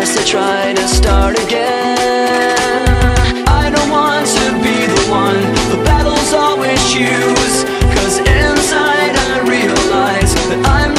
chance to try to start again. I don't want to be the one the battle's always choose Cause inside I realize that I'm